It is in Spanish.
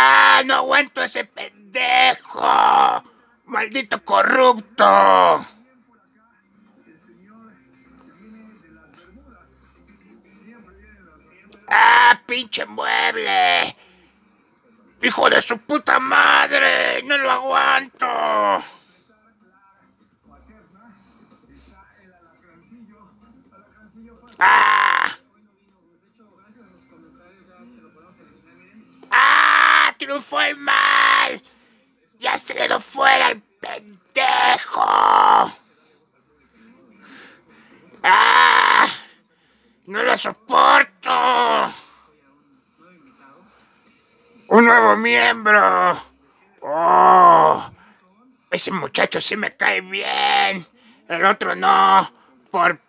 ¡Ah! ¡No aguanto ese pendejo! ¡Maldito corrupto! ¡Ah, pinche mueble! ¡Hijo de su puta madre! ¡No lo aguanto! ¡Ah! ¡Triunfó el mal! ¡Ya se quedó fuera el pendejo! ¡Ah! ¡No lo soporto! ¡Un nuevo miembro! ¡Oh! Ese muchacho sí me cae bien. El otro no. ¡Por!